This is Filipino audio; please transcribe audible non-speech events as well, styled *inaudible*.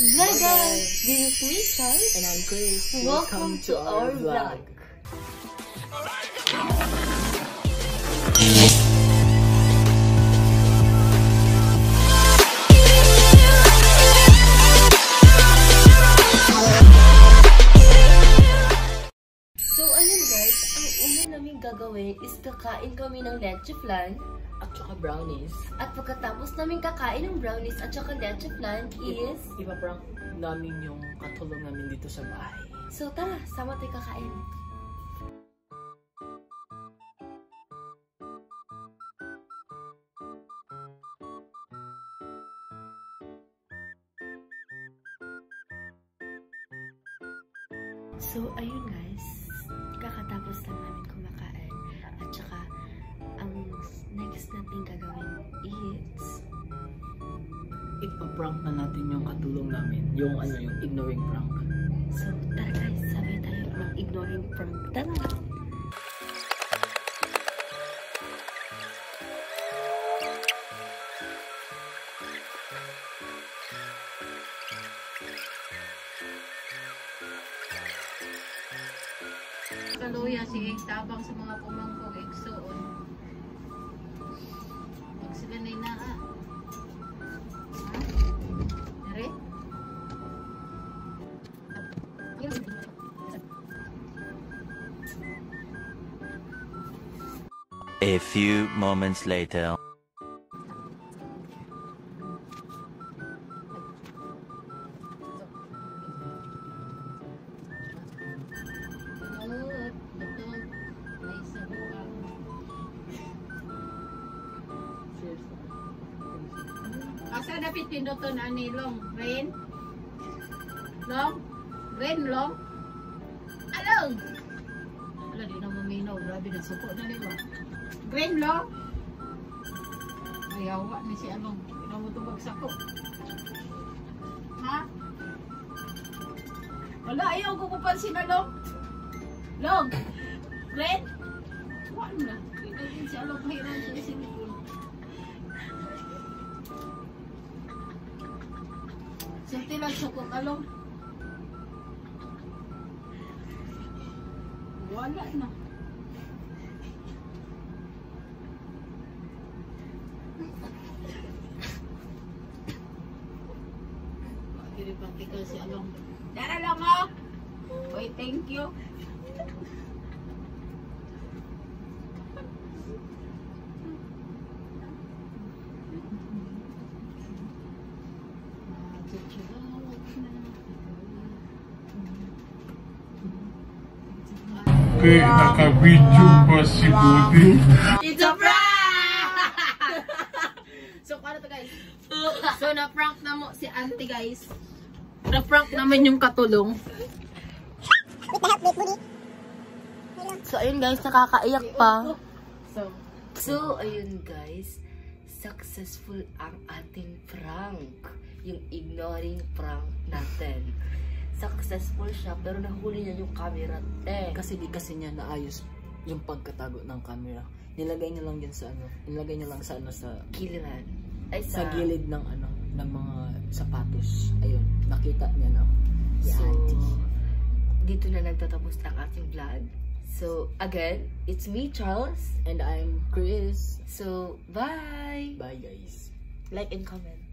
Vloggers! This is me, Charles. And I'm Chris. Welcome to our vlog. So, ayun guys, ang una namin gagawin is kakain kami ng leche flan. At saka brownies. At pagkatapos namin kakain ng brownies at saka leche flan is... Ipaprank namin yung katulong namin dito sa bahay. So, tara, sama tayo kakain. So, ayun guys. Kakatapos lang namin kumakain. Next natin gagawin is... Ipaprank na natin yung katulong namin. Yung ano, yung ignoring prank. So, tara guys, sabay tayo ng ignoring prank. Tara! Kaluya sige tabang sa mga pumangkong igsuon. A few moments later. Asa dapat pinuton ani long? Rain? Long? Rain long? Along! Wala di na maminaw. Grabe na suko na nila. Green long? Ayawa ni si Along. Pinamutubag sako. Ha? Wala, ayaw ko kupansin na long. Long! Green? Wala. Ito din si Along. Mahirap siya si Nicole. Siyempre lang sukok along. Wala na. Pagkiri practical si along. Dara lang oh! Oy, thank you. Kaya naka-video pa si Budi. It's a prank! *laughs* so, paano to guys? So, na-prank na mo si auntie guys. Na-prank namin yung katulong. So, ayun guys, nakakaiyak pa. So, So, ayun guys, successful ang ating prank. Yung ignoring prank natin. Successful siya, pero nahuli niya yung camera, te. Kasi di kasi niya naayos yung pagkatago ng camera. Nilagay niya lang yan sa ano. Nilagay niya lang sa ano sa Giliran. Ay, sa sa, gilid ng ano ng mga sapatos. Ayun, nakita niya na. So, dito na nagtatapos ang ating vlog. So, again, it's me, Charles. And I'm Chris. So, bye! Bye guys. Like and comment.